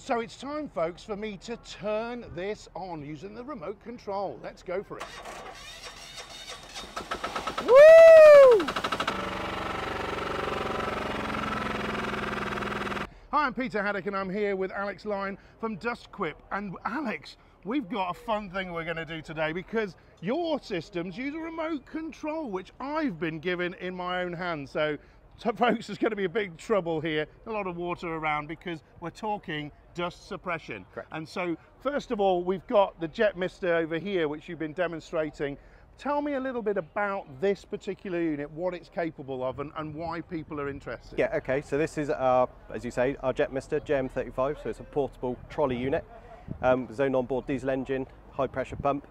So it's time, folks, for me to turn this on using the remote control. Let's go for it. Woo! Hi, I'm Peter Haddock and I'm here with Alex Lyon from Dustquip. And Alex, we've got a fun thing we're going to do today because your systems use a remote control, which I've been given in my own hand. So, so folks, there's going to be a big trouble here, a lot of water around because we're talking dust suppression. Correct. And so, first of all, we've got the Jetmister over here, which you've been demonstrating. Tell me a little bit about this particular unit, what it's capable of, and, and why people are interested. Yeah, okay, so this is our, as you say, our Jetmister JM35, so it's a portable trolley unit, um, its onboard diesel engine, high pressure pump,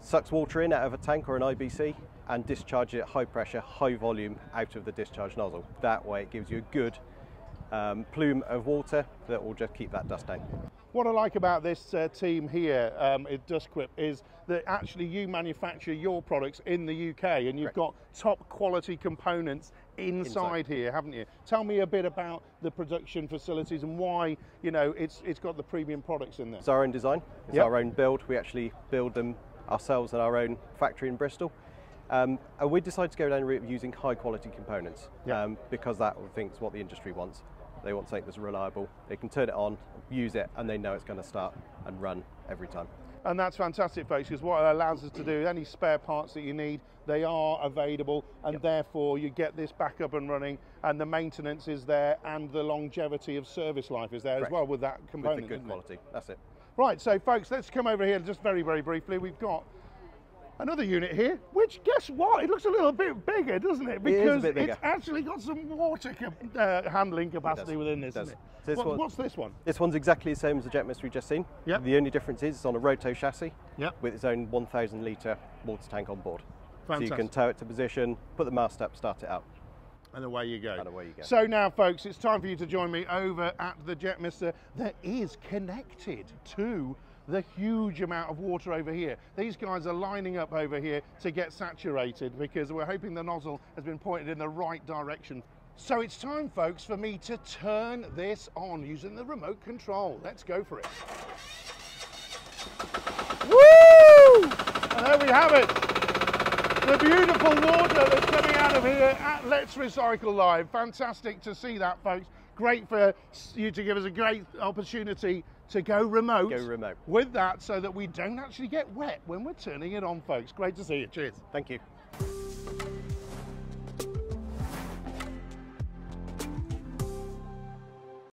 sucks water in out of a tank or an IBC, and discharges it at high pressure, high volume out of the discharge nozzle. That way it gives you a good um, plume of water that will just keep that dust down. What I like about this uh, team here um, at Dustquip is that actually you manufacture your products in the UK and you've Correct. got top quality components inside, Inside. here, haven't you? Tell me a bit about the production facilities and why you know it's it's got the premium products in there. It's our own design, it's Yep. our own build. We actually build them ourselves at our own factory in Bristol. Um, and we decided to go down the route of using high quality components Yep. um, because that I think is what the industry wants. They want something that's reliable. They can turn it on, use it, and they know it's going to start and run every time. And that's fantastic, folks, because what it allows us to do, any spare parts that you need, they are available, and Yep. therefore you get this back up and running, and the maintenance is there, and the longevity of service life is there as well with that With component. the good isn't it? quality. That's it. Right, so folks, let's come over here just very, very briefly. We've got another unit here, which guess what? It looks a little bit bigger, doesn't it? It Because bigger. it's actually got some water cap- uh, handling capacity within this, It it? So this What- one- what's this one? This one's exactly the same as the Jetmister we've just seen. Yep. The only difference is it's on a roto chassis Yep. with its own 1,000 litre water tank on board. So you can tow it to position, put the mast up, start it up. And away you go. And away you go. So now, folks, it's time for you to join me over at the Jetmister that is connected to the huge amount of water over here. These guys are lining up over here to get saturated because we're hoping the nozzle has been pointed in the right direction. So it's time, folks, for me to turn this on using the remote control. Let's go for it. Woo! And there we have it the beautiful water that's coming out of here at Let's Recycle Live. Fantastic to see that, folks. Great for you to give us a great opportunity to go remote. Go remote. With that, so that we don't actually get wet when we're turning it on, folks. Great to see you. Cheers. Thank you.